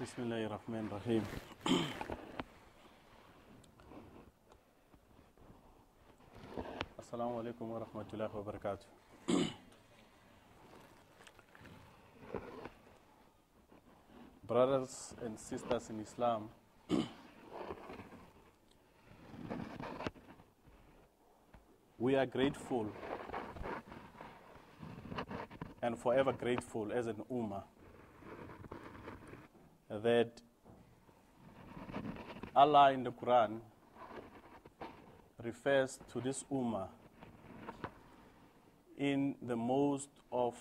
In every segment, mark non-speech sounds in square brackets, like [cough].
بسم الله الرحمن الرحيم السلام عليكم ورحمة الله وبركاته Brothers and sisters in Islam, [clears throat] we are grateful and forever grateful as an Ummah that Allah in the Quran refers to this Ummah in the most of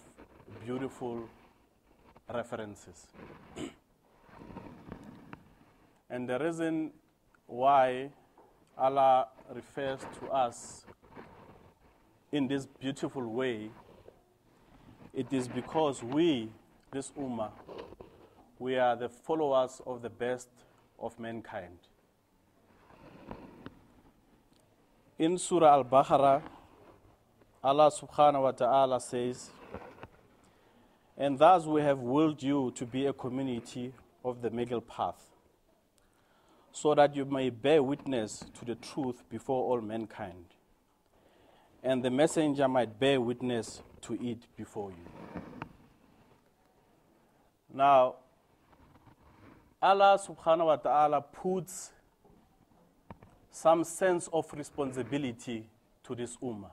beautiful references. [clears throat] and the reason why Allah refers to us in this beautiful way, it is because we, this Ummah, we are the followers of the best of mankind. In Surah Al Baqarah, Allah subhanahu wa ta'ala says, And thus we have willed you to be a community of the middle path, so that you may bear witness to the truth before all mankind, and the messenger might bear witness to it before you. Now, Allah subhanahu wa ta'ala puts some sense of responsibility to this ummah.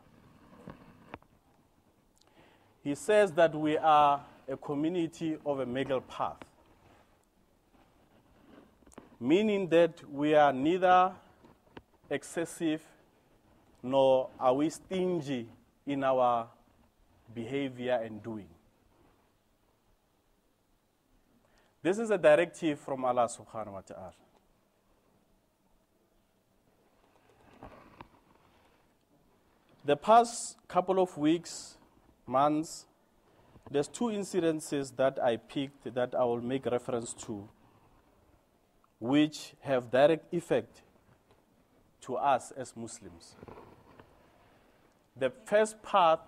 He says that we are a community of a middle path, meaning that we are neither excessive nor are we stingy in our behavior and doing. This is a directive from Allah subhanahu wa ta'ala. The past couple of weeks, months, there's two incidences that I picked that I will make reference to, which have direct effect to us as Muslims. The first part,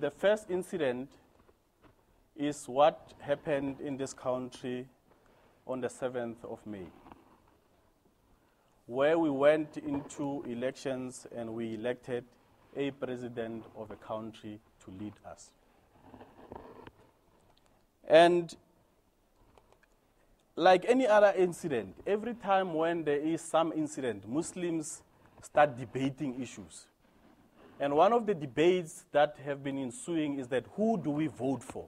the first incident is what happened in this country on the 7th of May, where we went into elections and we elected a president of a country to lead us. And like any other incident, every time when there is some incident, Muslims start debating issues. And one of the debates that have been ensuing is that who do we vote for?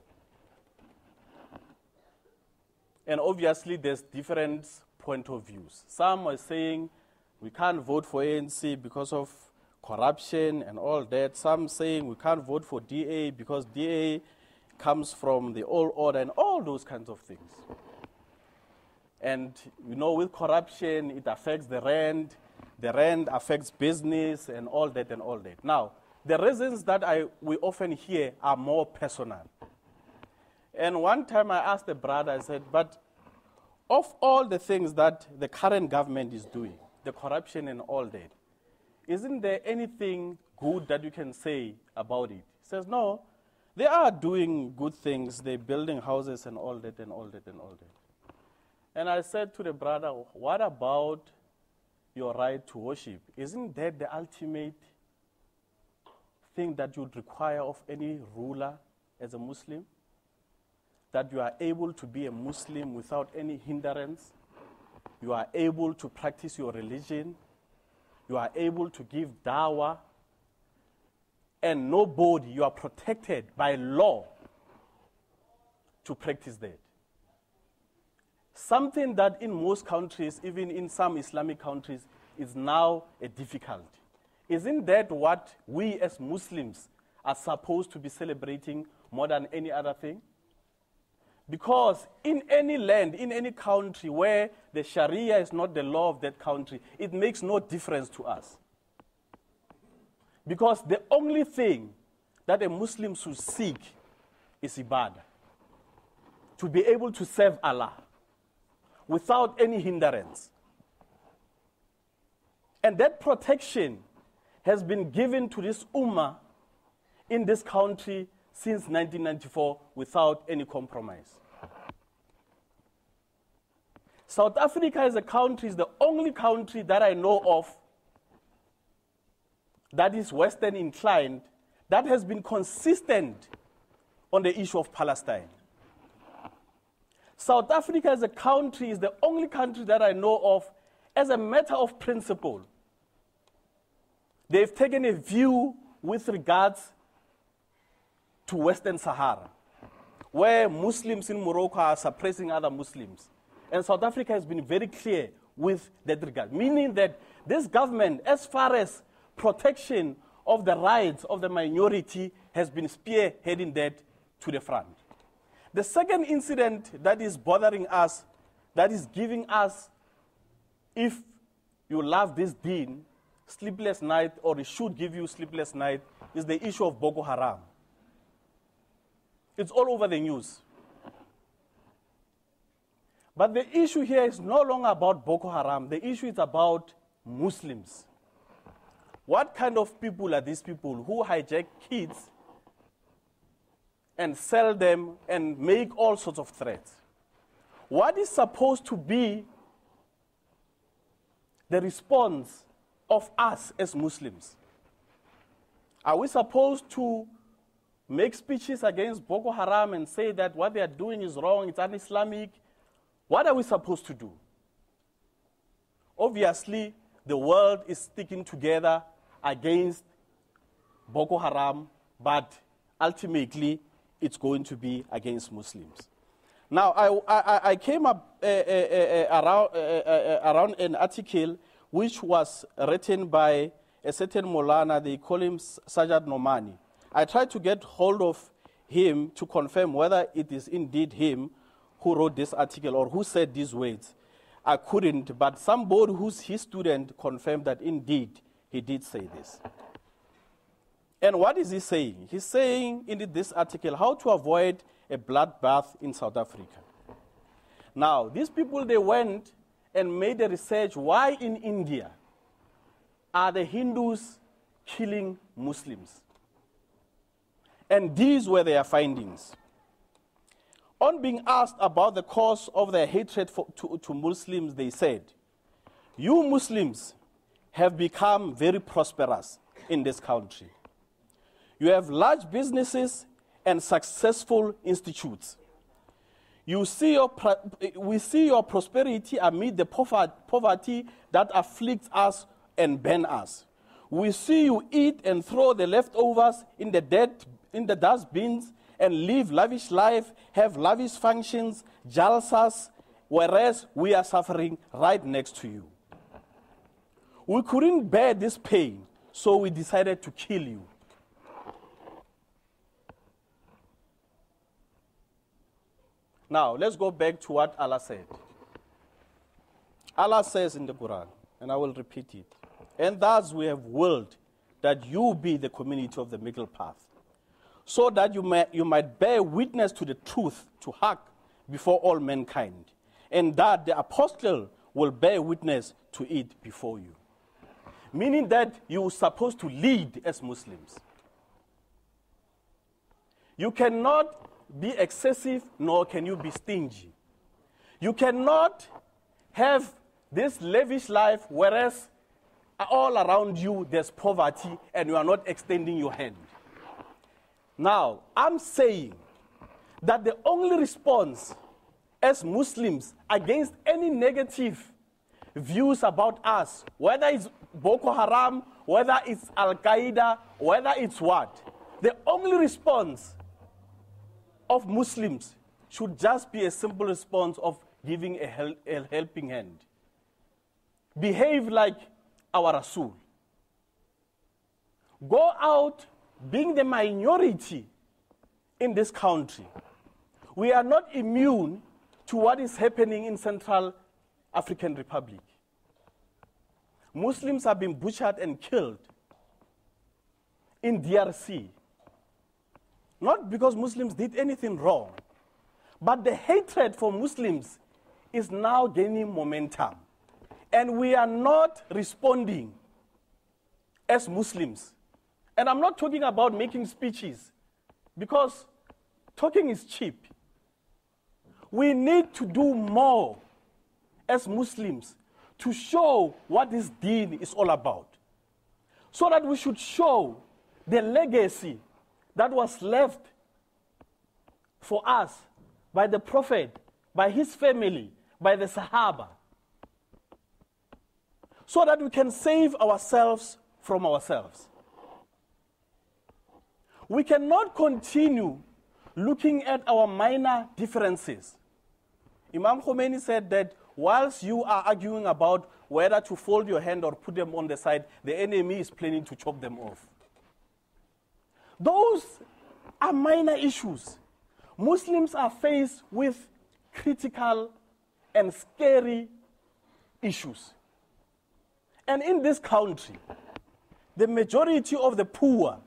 And obviously, there's different point of views. Some are saying we can't vote for ANC because of corruption and all that. Some saying we can't vote for DA because DA comes from the old order and all those kinds of things. And you know, with corruption, it affects the rent, the rent affects business and all that and all that. Now, the reasons that I, we often hear are more personal. And one time I asked a brother, I said, but of all the things that the current government is doing, the corruption and all that, isn't there anything good that you can say about it? He says, no, they are doing good things. They're building houses and all that and all that and all that. And I said to the brother, what about your right to worship? Isn't that the ultimate thing that you'd require of any ruler as a Muslim? That you are able to be a Muslim without any hindrance. You are able to practice your religion. You are able to give dawah. And nobody, you are protected by law to practice that. Something that in most countries, even in some Islamic countries, is now a difficulty. Isn't that what we as Muslims are supposed to be celebrating more than any other thing? Because in any land, in any country where the Sharia is not the law of that country, it makes no difference to us. Because the only thing that a Muslim should seek is ibadah. To be able to serve Allah without any hindrance. And that protection has been given to this ummah in this country since 1994 without any compromise. South Africa as a country is the only country that I know of that is Western inclined that has been consistent on the issue of Palestine. South Africa as a country is the only country that I know of as a matter of principle. They've taken a view with regards to Western Sahara, where Muslims in Morocco are suppressing other Muslims. And South Africa has been very clear with that regard, meaning that this government, as far as protection of the rights of the minority, has been spearheading that to the front. The second incident that is bothering us, that is giving us, if you love this deen, sleepless night, or it should give you sleepless night, is the issue of Boko Haram. It's all over the news. But the issue here is no longer about Boko Haram. The issue is about Muslims. What kind of people are these people who hijack kids and sell them and make all sorts of threats? What is supposed to be the response of us as Muslims? Are we supposed to make speeches against Boko Haram and say that what they are doing is wrong, it's un Islamic? What are we supposed to do? Obviously, the world is sticking together against Boko Haram, but ultimately it's going to be against Muslims. Now, I, I, I came up uh, uh, uh, around, around an article which was written by a certain Molana, they call him Sajad Nomani. I tried to get hold of him to confirm whether it is indeed him who wrote this article or who said these words. I couldn't, but somebody who's his student confirmed that indeed he did say this. And what is he saying? He's saying in this article how to avoid a bloodbath in South Africa. Now, these people, they went and made a research why in India are the Hindus killing Muslims? And these were their findings. On being asked about the cause of their hatred for, to, to Muslims, they said, You Muslims have become very prosperous in this country. You have large businesses and successful institutes. You see your, we see your prosperity amid the poverty that afflicts us and burn us. We see you eat and throw the leftovers in the, dead, in the dustbins and live lavish life, have lavish functions, jalsas, whereas we are suffering right next to you. We couldn't bear this pain, so we decided to kill you. Now, let's go back to what Allah said. Allah says in the Quran, and I will repeat it. And thus we have willed that you be the community of the middle path, so that you, may, you might bear witness to the truth to haq before all mankind, and that the apostle will bear witness to it before you meaning that you're supposed to lead as Muslims. You cannot be excessive, nor can you be stingy. You cannot have this lavish life, whereas all around you there's poverty and you are not extending your hand. Now, I'm saying that the only response as Muslims against any negative views about us, whether it's Boko Haram, whether it's Al Qaeda, whether it's what, the only response of Muslims should just be a simple response of giving a, hel- a helping hand. Behave like our Rasul. Go out being the minority in this country. We are not immune to what is happening in Central African Republic. Muslims have been butchered and killed in DRC. Not because Muslims did anything wrong, but the hatred for Muslims is now gaining momentum. And we are not responding as Muslims. And I'm not talking about making speeches, because talking is cheap. We need to do more as Muslims to show what this deen is all about. So that we should show the legacy that was left for us by the Prophet, by his family, by the Sahaba, so that we can save ourselves from ourselves. We cannot continue looking at our minor differences. Imam Khomeini said that whilst you are arguing about whether to fold your hand or put them on the side, the enemy is planning to chop them off. Those are minor issues. Muslims are faced with critical and scary issues. And in this country, the majority of the poor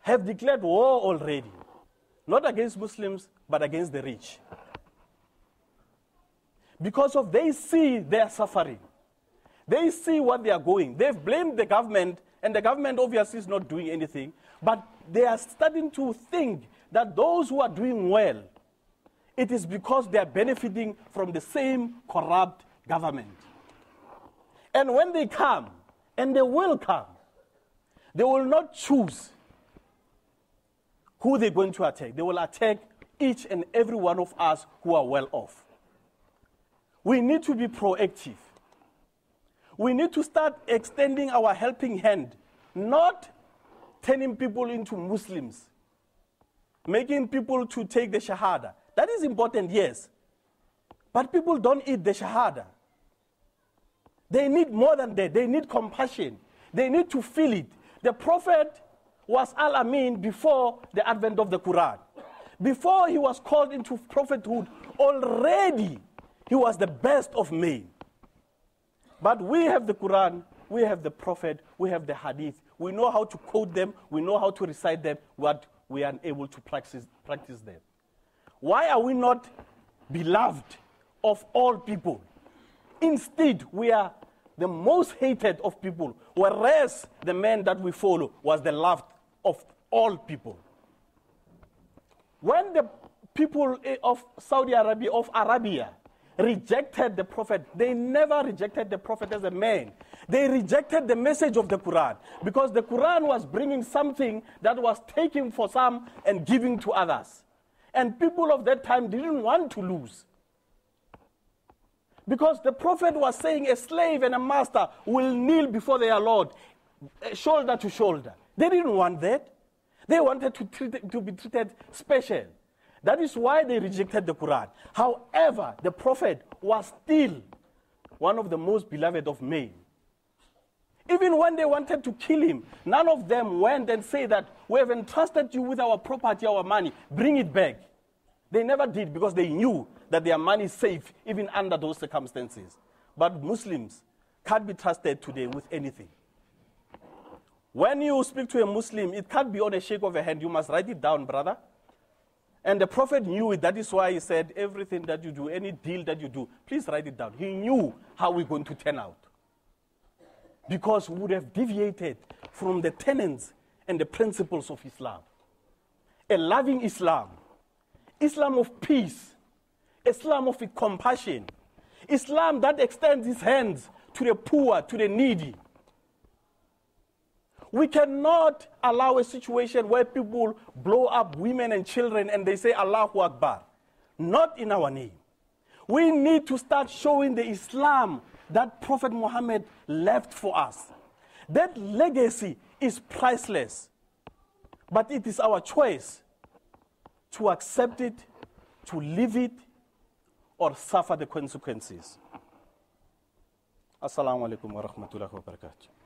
have declared war already, not against Muslims, but against the rich. Because of they see their suffering. They see what they are going. They've blamed the government, and the government obviously is not doing anything, but they are starting to think that those who are doing well, it is because they are benefiting from the same corrupt government. And when they come, and they will come, they will not choose who they're going to attack. They will attack each and every one of us who are well off. We need to be proactive. We need to start extending our helping hand, not turning people into Muslims, making people to take the Shahada. That is important, yes. But people don't eat the Shahada. They need more than that. They need compassion. They need to feel it. The Prophet was Al Amin before the advent of the Quran. Before he was called into prophethood, already he was the best of men. But we have the Quran, we have the Prophet, we have the Hadith. We know how to quote them, we know how to recite them, but we are unable to practice, practice them. Why are we not beloved of all people? Instead, we are the most hated of people, whereas the man that we follow was the loved of all people. When the people eh, of Saudi Arabia, of Arabia, rejected the prophet, they never rejected the prophet as a man. They rejected the message of the Quran because the Quran was bringing something that was taken for some and giving to others. And people of that time didn't want to lose. Because the prophet was saying a slave and a master will kneel before their Lord, eh, shoulder to shoulder. They didn't want that. They wanted to, treat, to be treated special. That is why they rejected the Quran. However, the Prophet was still one of the most beloved of men. Even when they wanted to kill him, none of them went and said that we have entrusted you with our property, our money, bring it back. They never did because they knew that their money is safe even under those circumstances. But Muslims can't be trusted today with anything. When you speak to a Muslim, it can't be on a shake of a hand. You must write it down, brother. And the Prophet knew it. That is why he said, Everything that you do, any deal that you do, please write it down. He knew how we're going to turn out. Because we would have deviated from the tenets and the principles of Islam. A loving Islam, Islam of peace, Islam of compassion, Islam that extends its hands to the poor, to the needy. We cannot allow a situation where people blow up women and children and they say Allahu Akbar. Not in our name. We need to start showing the Islam that Prophet Muhammad left for us. That legacy is priceless. But it is our choice to accept it, to live it, or suffer the consequences. Assalamu alaikum wa rahmatullahi wa barakatuh.